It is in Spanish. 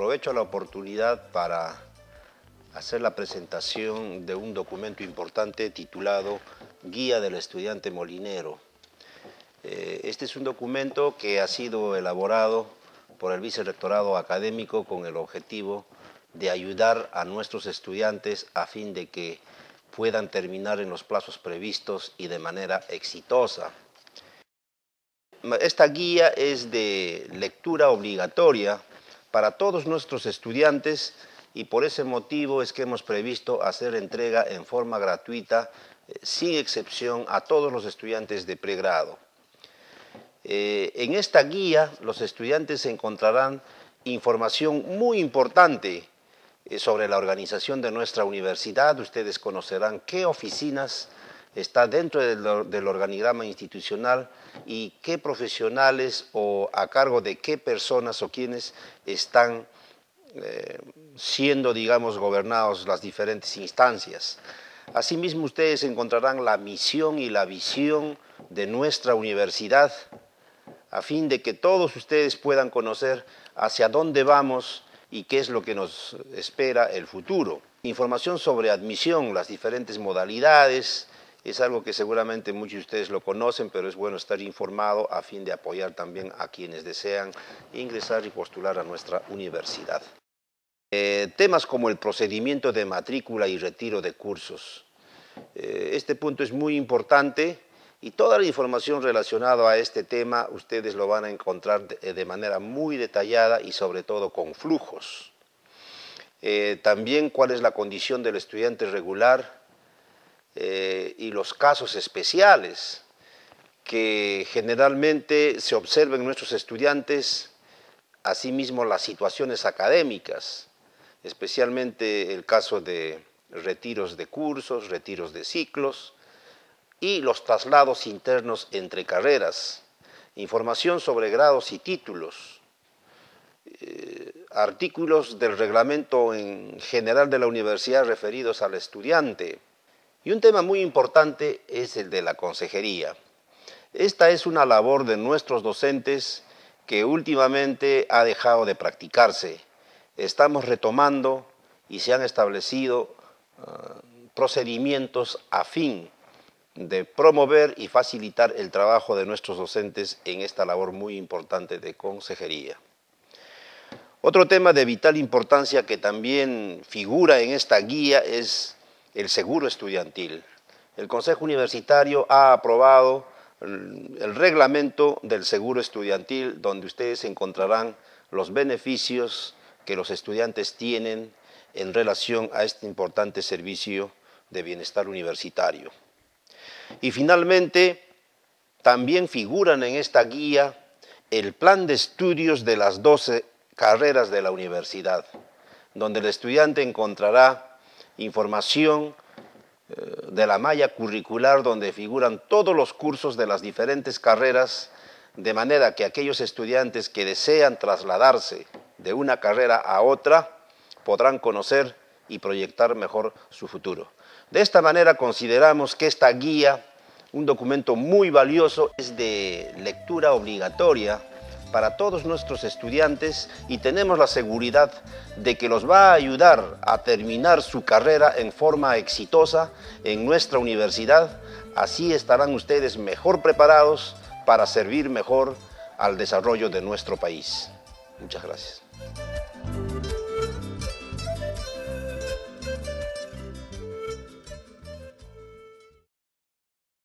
aprovecho la oportunidad para hacer la presentación de un documento importante titulado Guía del Estudiante Molinero. Eh, este es un documento que ha sido elaborado por el Vicerrectorado Académico con el objetivo de ayudar a nuestros estudiantes a fin de que puedan terminar en los plazos previstos y de manera exitosa. Esta guía es de lectura obligatoria para todos nuestros estudiantes y por ese motivo es que hemos previsto hacer entrega en forma gratuita, eh, sin excepción, a todos los estudiantes de pregrado. Eh, en esta guía los estudiantes encontrarán información muy importante eh, sobre la organización de nuestra universidad. Ustedes conocerán qué oficinas está dentro del, organigrama institucional y qué profesionales o a cargo de qué personas o quienes están eh, siendo, digamos, gobernados las diferentes instancias. Asimismo, ustedes encontrarán la misión y la visión de nuestra universidad a fin de que todos ustedes puedan conocer hacia dónde vamos y qué es lo que nos espera el futuro. Información sobre admisión, las diferentes modalidades, es algo que seguramente muchos de ustedes lo conocen, pero es bueno estar informado a fin de apoyar también a quienes desean ingresar y postular a nuestra universidad. Eh, temas como el procedimiento de matrícula y retiro de cursos. Eh, este punto es muy importante y toda la información relacionada a este tema ustedes lo van a encontrar de, manera muy detallada y sobre todo con flujos. Eh, también cuál es la condición del estudiante regular eh, y los casos especiales que generalmente se observan en nuestros estudiantes, asimismo las situaciones académicas, especialmente el caso de retiros de cursos, retiros de ciclos, y los traslados internos entre carreras, información sobre grados y títulos, eh, artículos del reglamento en general de la universidad referidos al estudiante. Y un tema muy importante es el de la consejería. Esta es una labor de nuestros docentes que últimamente ha dejado de practicarse. Estamos retomando y se han establecido ah, procedimientos a fin de promover y facilitar el trabajo de nuestros docentes en esta labor muy importante de consejería. Otro tema de vital importancia que también figura en esta guía es el seguro estudiantil. El Consejo Universitario ha aprobado el reglamento del seguro estudiantil donde ustedes encontrarán los beneficios que los estudiantes tienen en relación a este importante servicio de bienestar universitario. Y finalmente, también figuran en esta guía el plan de estudios de las 12 carreras de la universidad, donde el estudiante encontrará información eh, de la malla curricular donde figuran todos los cursos de las diferentes carreras, de manera que aquellos estudiantes que desean trasladarse de una carrera a otra podrán conocer y proyectar mejor su futuro. De esta manera consideramos que esta guía, un documento muy valioso, es de lectura obligatoria para todos nuestros estudiantes y tenemos la seguridad de que los va a ayudar a terminar su carrera en forma exitosa en nuestra universidad. Así estarán ustedes mejor preparados para servir mejor al desarrollo de nuestro país. Muchas gracias.